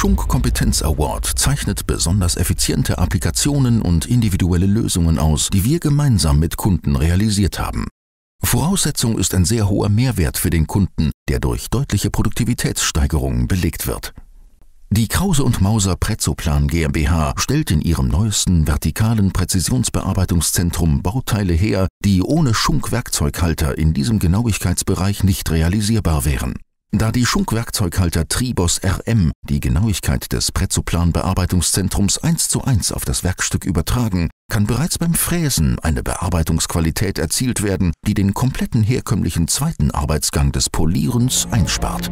Schunk Kompetenz Award zeichnet besonders effiziente Applikationen und individuelle Lösungen aus, die wir gemeinsam mit Kunden realisiert haben. Voraussetzung ist ein sehr hoher Mehrwert für den Kunden, der durch deutliche Produktivitätssteigerungen belegt wird. Die Krause und Mauser Prezoplan GmbH stellt in ihrem neuesten vertikalen Präzisionsbearbeitungszentrum Bauteile her, die ohne Schunk-Werkzeughalter in diesem Genauigkeitsbereich nicht realisierbar wären. Da die Schunk-Werkzeughalter Tribos RM die Genauigkeit des Prezoplan-Bearbeitungszentrums eins zu eins auf das Werkstück übertragen, kann bereits beim Fräsen eine Bearbeitungsqualität erzielt werden, die den kompletten herkömmlichen zweiten Arbeitsgang des Polierens einspart.